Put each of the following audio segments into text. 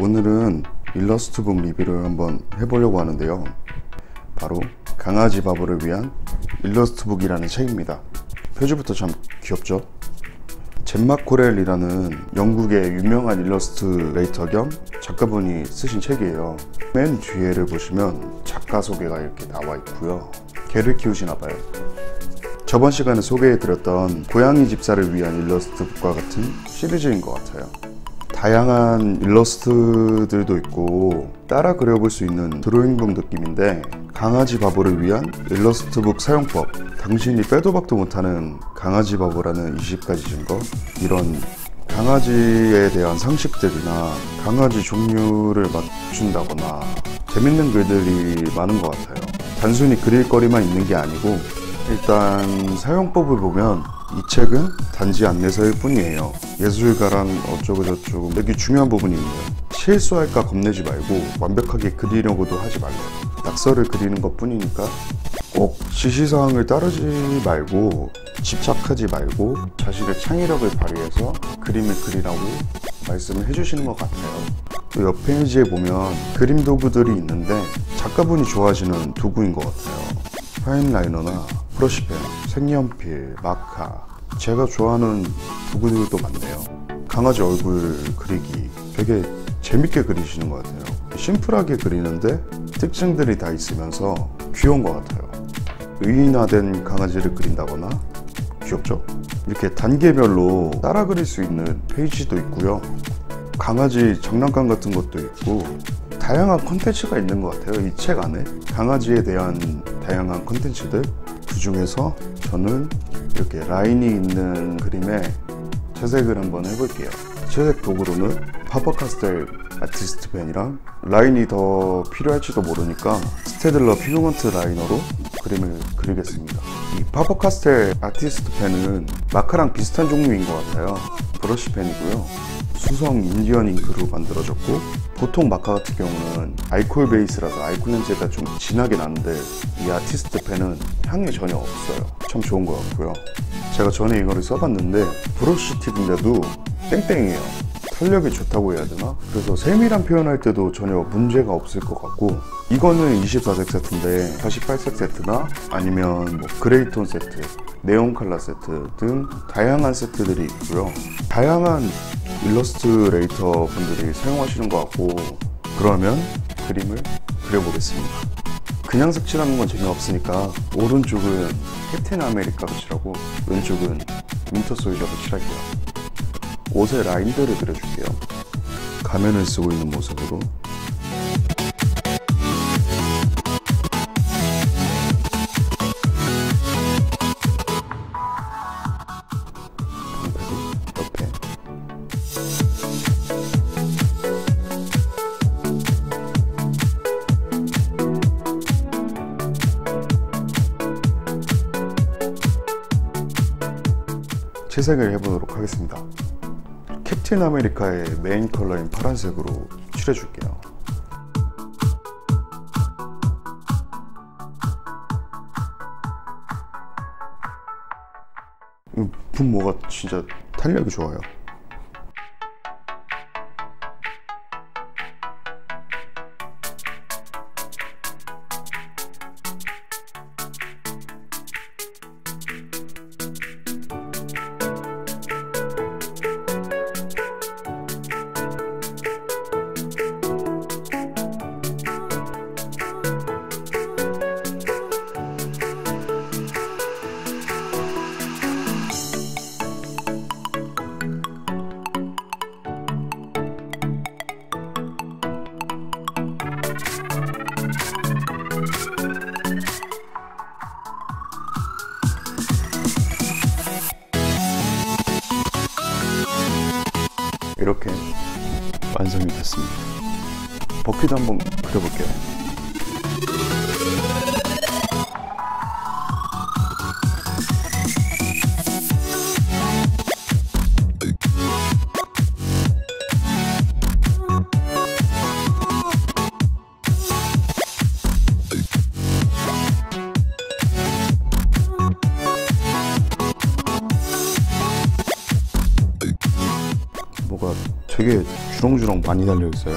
오늘은 일러스트북 리뷰를 한번 해보려고 하는데요. 바로 강아지 바보를 위한 일러스트북이라는 책입니다. 표지부터 참 귀엽죠? 젬마 코렐이라는 영국의 유명한 일러스트레이터 겸 작가분이 쓰신 책이에요. 맨 뒤에를 보시면 작가 소개가 이렇게 나와 있고요. 개를 키우시나 봐요. 저번 시간에 소개해드렸던 고양이 집사를 위한 일러스트북과 같은 시리즈인 것 같아요. 다양한 일러스트들도 있고 따라 그려볼 수 있는 드로잉북 느낌인데 강아지 바보를 위한 일러스트북 사용법. 당신이 빼도 박도 못하는 강아지 바보라는 20가지 증거. 이런 강아지에 대한 상식들이나 강아지 종류를 맞춘다거나 재밌는 글들이 많은 것 같아요. 단순히 그릴 거리만 있는 게 아니고 일단 사용법을 보면 이 책은 단지 안내서일 뿐이에요. 예술가랑 어쩌고 저쩌고 여기 중요한 있네요. 실수할까 겁내지 말고 완벽하게 그리려고도 하지 말래요. 낙서를 그리는 것 뿐이니까 꼭 지시사항을 따르지 말고 집착하지 말고 자신의 창의력을 발휘해서 그림을 그리라고 말씀을 해주시는 것 같아요. 또 옆 페이지에 보면 그림 도구들이 있는데 작가분이 좋아하시는 도구인 것 같아요. 파인라이너나 브러쉬펜, 색연필, 마카. 제가 좋아하는 도구들도 많네요. 강아지 얼굴 그리기 되게 재밌게 그리시는 것 같아요. 심플하게 그리는데 특징들이 다 있으면서 귀여운 것 같아요. 의인화된 강아지를 그린다거나 귀엽죠? 이렇게 단계별로 따라 그릴 수 있는 페이지도 있고요. 강아지 장난감 같은 것도 있고 다양한 콘텐츠가 있는 것 같아요 이 책 안에. 강아지에 대한 다양한 콘텐츠들 그 중에서 저는 이렇게 라인이 있는 그림에 채색을 한번 해볼게요. 채색 도구로는 파버카스텔 아티스트 펜이랑 라인이 더 필요할지도 모르니까 스테들러 피그먼트 라이너로 그림을 그리겠습니다. 이 파버카스텔 아티스트 펜은 마카랑 비슷한 종류인 것 같아요. 브러쉬 펜이고요 수성 인디언 잉크로 만들어졌고 보통 마카 같은 경우는 알코올 베이스라서 알코올 냄새가 좀 진하게 나는데 이 아티스트 펜은 향이 전혀 없어요. 참 좋은 것 같고요. 제가 전에 이거를 써봤는데 브러쉬 팁인데도 땡땡해요. 탄력이 좋다고 해야 되나? 그래서 세밀한 표현할 때도 전혀 문제가 없을 것 같고 이거는 24색 세트인데 48색 세트나 아니면 뭐 그레이톤 세트 네온 컬러 세트 등 다양한 세트들이 있고요. 다양한 일러스트레이터 분들이 사용하시는 것 같고 그러면 그림을 그려보겠습니다. 그냥 색칠하는 건 재미없으니까 오른쪽은 캡틴 아메리카 색칠하고 왼쪽은 윈터 솔저 색칠할게요. 옷의 라인들을 그려줄게요. 가면을 쓰고 있는 모습으로 채색을 해보도록 하겠습니다. 캡틴 아메리카의 메인 컬러인 파란색으로 칠해줄게요. 붓모가 진짜 탄력이 좋아요 이렇게 완성이 됐습니다. 버킷도 한번 그려볼게요 되게 주렁주렁 많이 달려 있어요.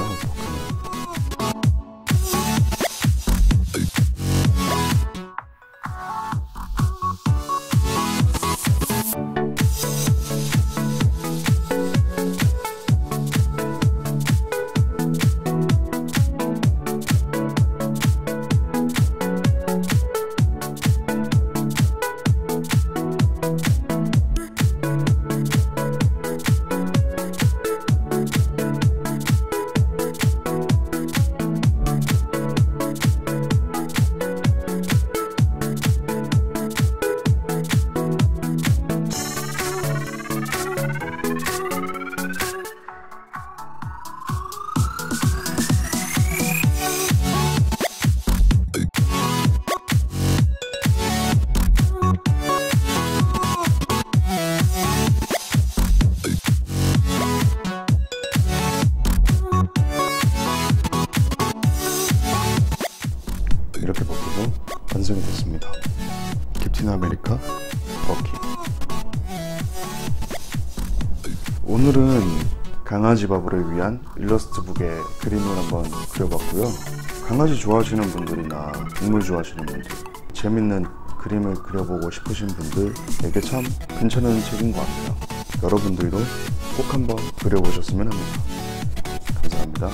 이렇게 벗겨서 완성이 됐습니다. 캡틴 아메리카 버키. 오늘은 강아지 바보를 위한 일러스트북의 그림을 한번 그려봤고요. 강아지 좋아하시는 분들이나 동물 좋아하시는 분들, 재밌는 그림을 그려보고 싶으신 분들에게 참 괜찮은 책인 것 같아요. 여러분들도 꼭 한번 그려보셨으면 합니다. 감사합니다.